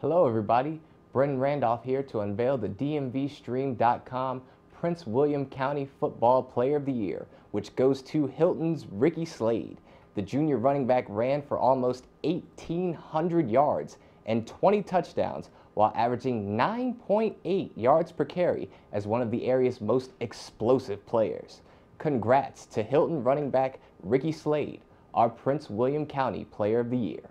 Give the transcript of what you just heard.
Hello, everybody. Brendan Randolph here to unveil the DMVStream.com Prince William County Football Player of the Year, which goes to Hylton's Ricky Slade. The junior running back ran for almost 1,800 yards and 20 touchdowns while averaging 9.8 yards per carry as one of the area's most explosive players. Congrats to Hilton running back Ricky Slade, our Prince William County Player of the Year.